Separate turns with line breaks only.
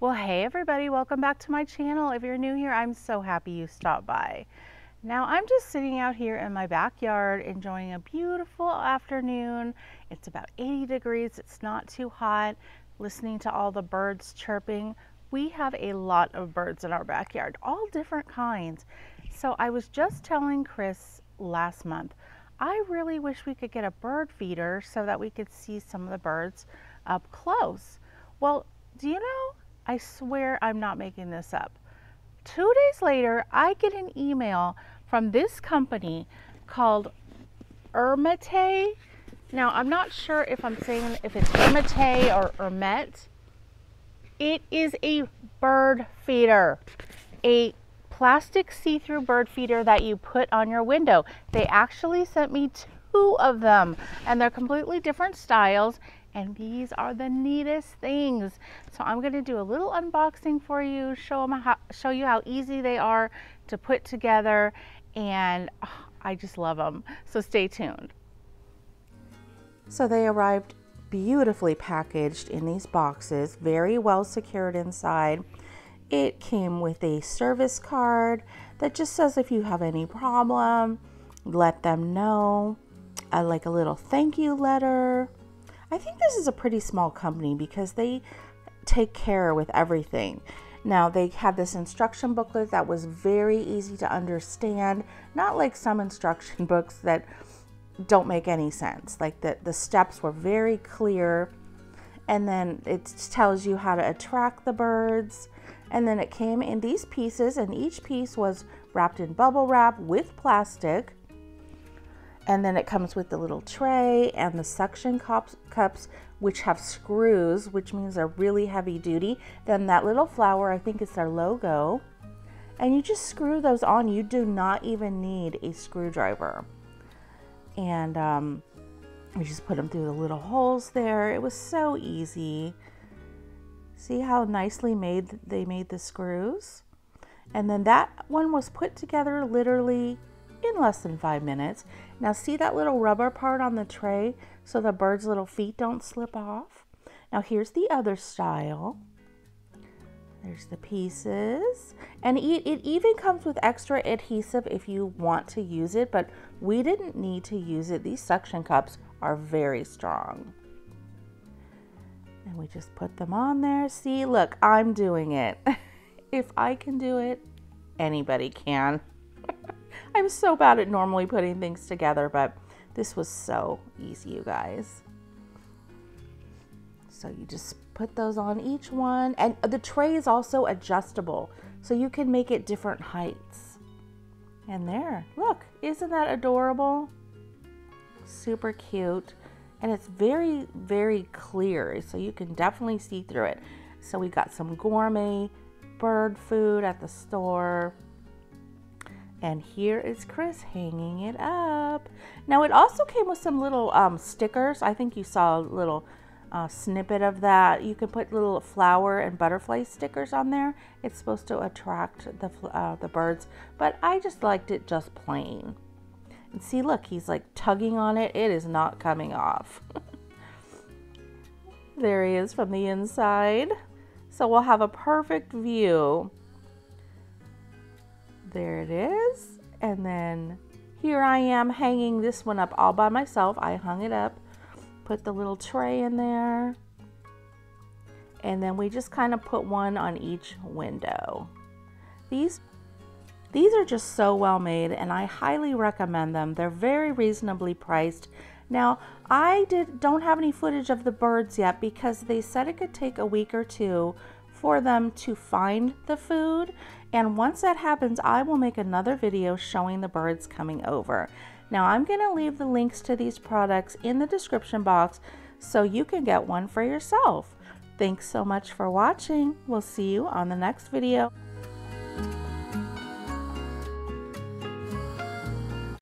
Well, hey everybody, welcome back to my channel. If you're new here, I'm so happy you stopped by. Now I'm just sitting out here in my backyard enjoying a beautiful afternoon. It's about 80 degrees, it's not too hot, listening to all the birds chirping. We have a lot of birds in our backyard, all different kinds. So I was just telling Chris last month, I really wish we could get a bird feeder so that we could see some of the birds up close. Well, do you know, I swear I'm not making this up. Two days later, I get an email from this company called Ermite. Now, I'm not sure if I'm saying if it's Ermite or Ermet. It is a bird feeder, a plastic see-through bird feeder that you put on your window. They actually sent me two of them and they're completely different styles and these are the neatest things. So I'm going to do a little unboxing for you, show, them how, show you how easy they are to put together, and oh, I just love them. So stay tuned. So they arrived beautifully packaged in these boxes, very well secured inside. It came with a service card that just says if you have any problem, let them know. I like a little thank you letter, I think this is a pretty small company because they take care with everything. Now, they had this instruction booklet that was very easy to understand, not like some instruction books that don't make any sense. Like the, the steps were very clear, and then it tells you how to attract the birds. And then it came in these pieces, and each piece was wrapped in bubble wrap with plastic. And then it comes with the little tray and the suction cups, cups, which have screws, which means they're really heavy duty. Then that little flower, I think it's their logo. And you just screw those on. You do not even need a screwdriver. And um, we just put them through the little holes there. It was so easy. See how nicely made they made the screws? And then that one was put together literally less than five minutes. Now see that little rubber part on the tray so the bird's little feet don't slip off? Now here's the other style. There's the pieces. And it, it even comes with extra adhesive if you want to use it, but we didn't need to use it. These suction cups are very strong. And we just put them on there. See, look, I'm doing it. if I can do it, anybody can. I'm so bad at normally putting things together, but this was so easy, you guys. So you just put those on each one. And the tray is also adjustable, so you can make it different heights. And there, look, isn't that adorable? Super cute. And it's very, very clear, so you can definitely see through it. So we got some gourmet bird food at the store. And here is Chris hanging it up. Now it also came with some little um, stickers. I think you saw a little uh, snippet of that. You can put little flower and butterfly stickers on there. It's supposed to attract the, uh, the birds, but I just liked it just plain. And see, look, he's like tugging on it. It is not coming off. there he is from the inside. So we'll have a perfect view there it is. And then here I am hanging this one up all by myself. I hung it up, put the little tray in there. And then we just kind of put one on each window. These these are just so well made and I highly recommend them. They're very reasonably priced. Now, I did don't have any footage of the birds yet because they said it could take a week or two for them to find the food. And once that happens, I will make another video showing the birds coming over. Now I'm going to leave the links to these products in the description box so you can get one for yourself. Thanks so much for watching. We'll see you on the next video.